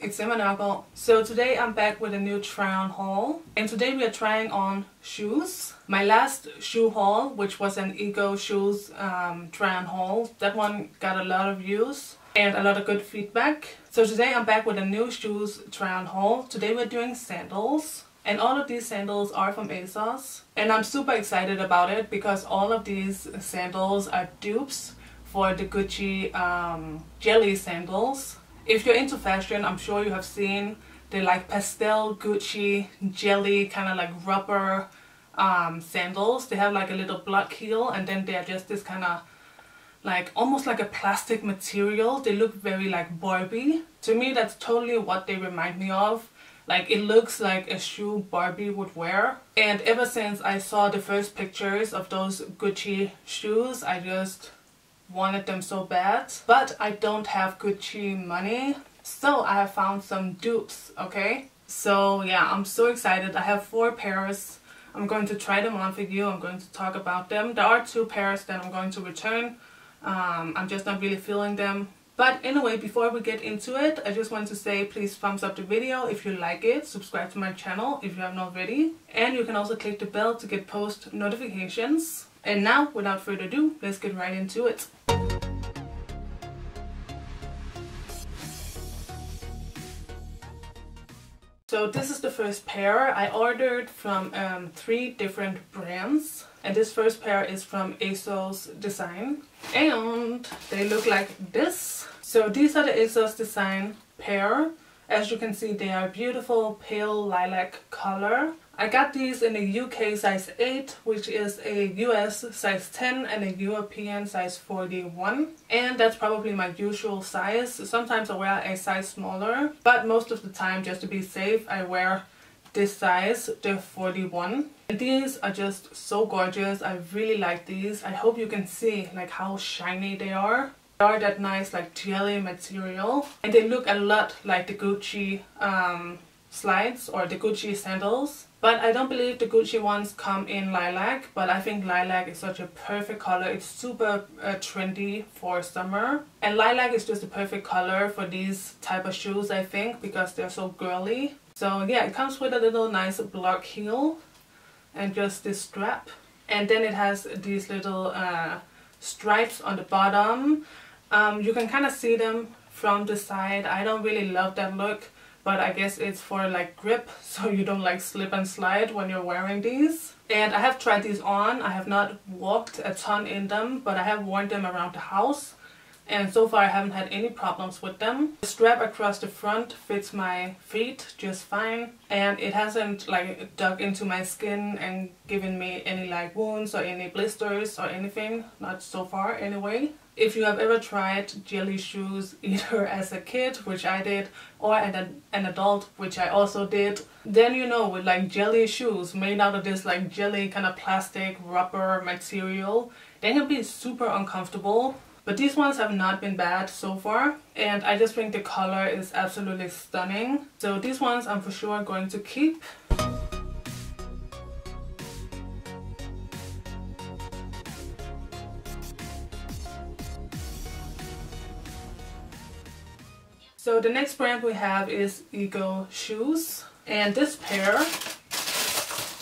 it's Emma. So today I'm back with a new try on haul and today we are trying on shoes. My last shoe haul which was an Ego shoes um, try on haul, that one got a lot of views and a lot of good feedback. So today I'm back with a new shoes try on haul. Today we're doing sandals. And all of these sandals are from ASOS. And I'm super excited about it because all of these sandals are dupes for the Gucci um, jelly sandals. If you're into fashion, I'm sure you have seen the like pastel Gucci jelly kind of like rubber um, sandals. They have like a little block heel and then they're just this kind of like almost like a plastic material. They look very like Barbie. To me that's totally what they remind me of. Like it looks like a shoe Barbie would wear. And ever since I saw the first pictures of those Gucci shoes, I just wanted them so bad. But I don't have Gucci money. So I have found some dupes, okay? So yeah, I'm so excited. I have four pairs. I'm going to try them on for you. I'm going to talk about them. There are two pairs that I'm going to return. Um, I'm just not really feeling them. But anyway, before we get into it, I just want to say please thumbs up the video if you like it. Subscribe to my channel if you haven't already. And you can also click the bell to get post notifications. And now, without further ado, let's get right into it. So this is the first pair. I ordered from um, three different brands. And this first pair is from ASOS Design. And they look like this. So these are the ASOS Design pair. As you can see, they are beautiful pale lilac color. I got these in a UK size 8, which is a US size 10 and a European size 41. And that's probably my usual size. Sometimes I wear a size smaller, but most of the time, just to be safe, I wear this size, the 41. And these are just so gorgeous. I really like these. I hope you can see like how shiny they are. They are that nice like jelly material. And they look a lot like the Gucci um, slides or the Gucci sandals. But I don't believe the Gucci ones come in lilac, but I think lilac is such a perfect color. It's super uh, trendy for summer. And lilac is just the perfect color for these type of shoes, I think, because they're so girly. So yeah, it comes with a little nice block heel and just this strap. And then it has these little uh, stripes on the bottom. Um, you can kind of see them from the side. I don't really love that look but I guess it's for like grip so you don't like slip and slide when you're wearing these. And I have tried these on. I have not walked a ton in them, but I have worn them around the house. And so far I haven't had any problems with them. The strap across the front fits my feet just fine. And it hasn't like dug into my skin and given me any like wounds or any blisters or anything. Not so far anyway. If you have ever tried jelly shoes either as a kid, which I did, or an, an adult, which I also did, then you know with like jelly shoes made out of this like jelly kind of plastic rubber material, they can be super uncomfortable. But these ones have not been bad so far and I just think the color is absolutely stunning. So these ones I'm for sure going to keep. So the next brand we have is Ego Shoes. And this pair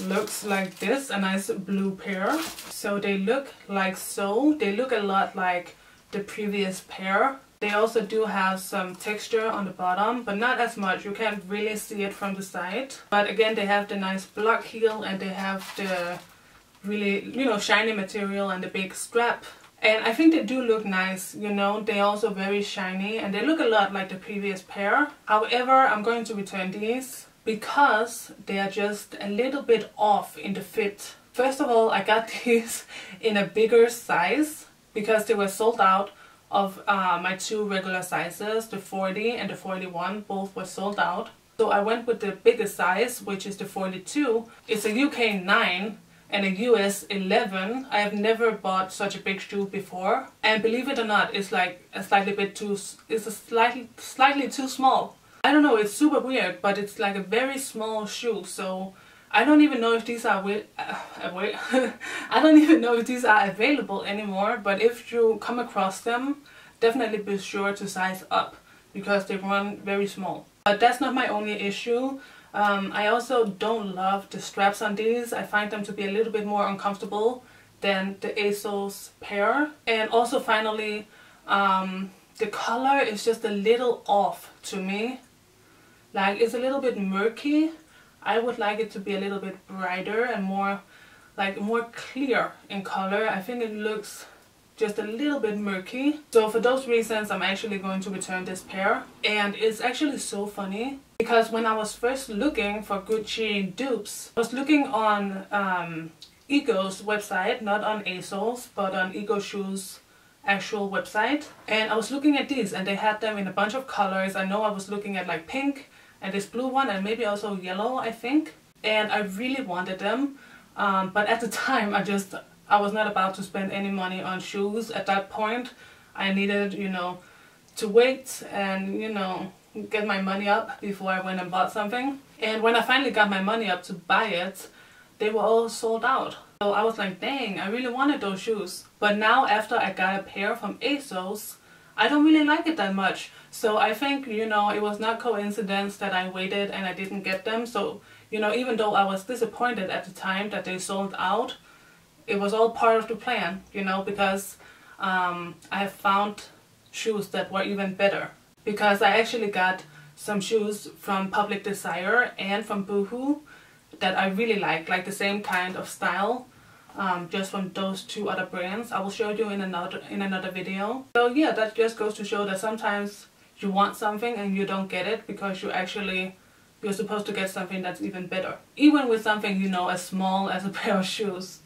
looks like this, a nice blue pair. So they look like so. They look a lot like the previous pair. They also do have some texture on the bottom, but not as much. You can't really see it from the side. But again, they have the nice block heel and they have the really, you know, shiny material and the big strap and I think they do look nice, you know, they're also very shiny and they look a lot like the previous pair. However, I'm going to return these because they are just a little bit off in the fit. First of all, I got these in a bigger size because they were sold out of uh, my two regular sizes, the 40 and the 41, both were sold out. So I went with the biggest size, which is the 42. It's a UK 9 and a US 11. I have never bought such a big shoe before. And believe it or not, it's like a slightly bit too, it's a slightly, slightly too small. I don't know, it's super weird, but it's like a very small shoe. So I don't even know if these are, uh, uh I don't even know if these are available anymore. But if you come across them, definitely be sure to size up because they run very small. But that's not my only issue. Um, I also don't love the straps on these. I find them to be a little bit more uncomfortable than the ASOS pair. And also finally, um, the color is just a little off to me. Like it's a little bit murky. I would like it to be a little bit brighter and more like more clear in color. I think it looks just a little bit murky. So for those reasons, I'm actually going to return this pair. And it's actually so funny because when I was first looking for Gucci dupes, I was looking on um, Ego's website, not on ASOS, but on Ego Shoes actual website. And I was looking at these and they had them in a bunch of colors. I know I was looking at like pink and this blue one and maybe also yellow, I think. And I really wanted them. Um, but at the time, I just, I was not about to spend any money on shoes at that point. I needed, you know, to wait and, you know, get my money up before I went and bought something. And when I finally got my money up to buy it, they were all sold out. So I was like, dang, I really wanted those shoes. But now after I got a pair from ASOS, I don't really like it that much. So I think, you know, it was not coincidence that I waited and I didn't get them. So, you know, even though I was disappointed at the time that they sold out, it was all part of the plan, you know, because um, I have found shoes that were even better. Because I actually got some shoes from Public Desire and from Boohoo that I really like, like the same kind of style, um, just from those two other brands. I will show you in another in another video. So yeah, that just goes to show that sometimes you want something and you don't get it because you actually you're supposed to get something that's even better. Even with something, you know, as small as a pair of shoes.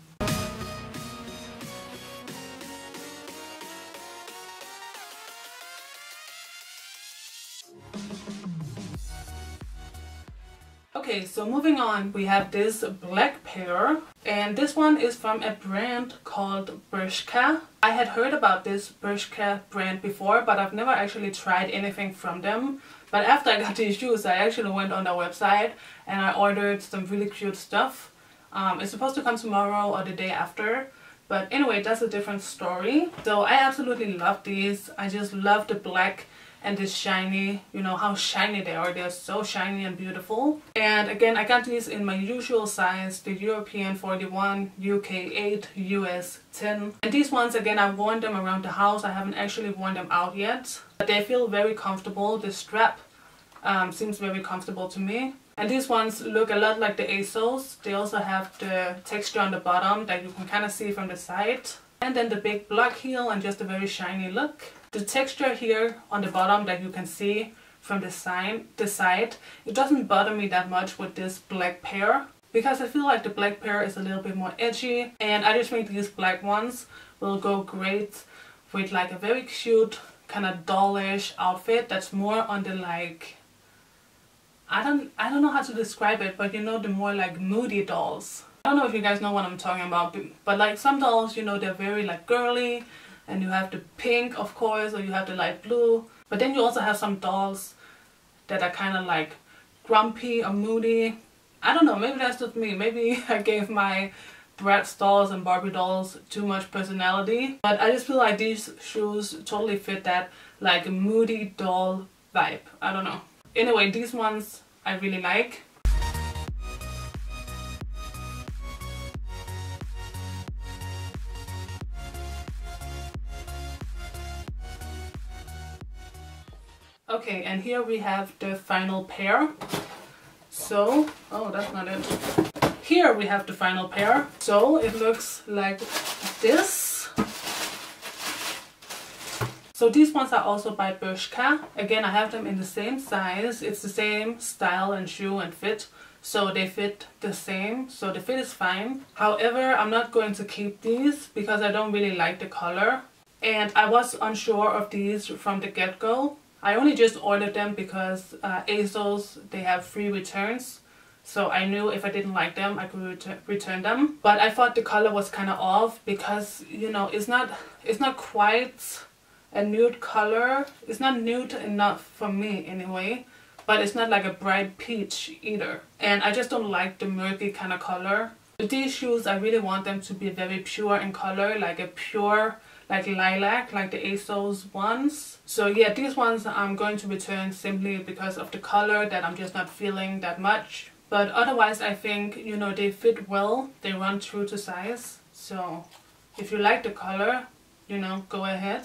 Okay, so moving on, we have this black pair. And this one is from a brand called Bershka. I had heard about this Bershka brand before, but I've never actually tried anything from them. But after I got these shoes, I actually went on their website and I ordered some really cute stuff. Um, it's supposed to come tomorrow or the day after. But anyway, that's a different story. So I absolutely love these. I just love the black and this shiny. You know how shiny they are. They're so shiny and beautiful. And again I got these in my usual size the European 41 UK 8 US 10 and these ones again I've worn them around the house. I haven't actually worn them out yet. But they feel very comfortable. The strap um, seems very comfortable to me. And these ones look a lot like the ASOS. They also have the texture on the bottom that you can kind of see from the side. And then the big black heel and just a very shiny look the texture here on the bottom that you can see from the side, the side, it doesn't bother me that much with this black pair because I feel like the black pair is a little bit more edgy and I just think these black ones will go great with like a very cute kind of dollish outfit that's more on the like I don't I don't know how to describe it but you know the more like moody dolls. I don't know if you guys know what I'm talking about but like some dolls you know they're very like girly and you have the pink of course or you have the light blue. But then you also have some dolls that are kind of like grumpy or moody. I don't know maybe that's just me. Maybe I gave my Bratz dolls and Barbie dolls too much personality. But I just feel like these shoes totally fit that like moody doll vibe. I don't know. Anyway these ones I really like Okay, and here we have the final pair. So, oh, that's not it. Here we have the final pair. So it looks like this. So these ones are also by Bershka. Again, I have them in the same size. It's the same style and shoe and fit. So they fit the same. So the fit is fine. However, I'm not going to keep these because I don't really like the color. And I was unsure of these from the get-go. I only just ordered them because uh, ASOS, they have free returns. So I knew if I didn't like them, I could ret return them. But I thought the color was kind of off because, you know, it's not, it's not quite a nude color. It's not nude enough for me anyway. But it's not like a bright peach either. And I just don't like the murky kind of color. With these shoes, I really want them to be very pure in color, like a pure like lilac, like the ASOS ones. So yeah, these ones I'm going to return simply because of the color that I'm just not feeling that much. But otherwise I think, you know, they fit well. They run true to size. So if you like the color, you know, go ahead.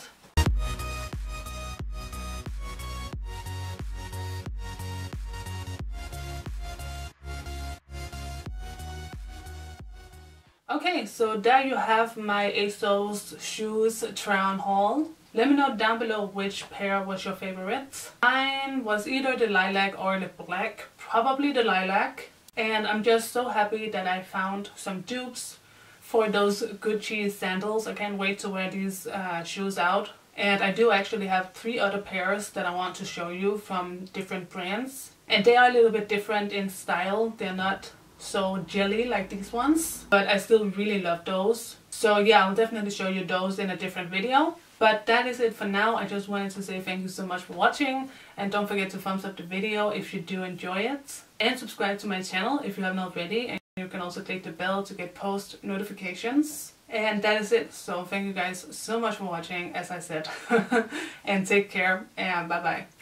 Okay, so there you have my ASOS shoes try-on haul. Let me know down below which pair was your favorite. Mine was either the lilac or the black, probably the lilac. And I'm just so happy that I found some dupes for those Gucci sandals. I can't wait to wear these uh, shoes out. And I do actually have three other pairs that I want to show you from different brands. And they are a little bit different in style. They're not so jelly like these ones. But I still really love those. So yeah I'll definitely show you those in a different video. But that is it for now. I just wanted to say thank you so much for watching. And don't forget to thumbs up the video if you do enjoy it. And subscribe to my channel if you haven't already. And you can also click the bell to get post notifications. And that is it. So thank you guys so much for watching as I said. And take care. And bye bye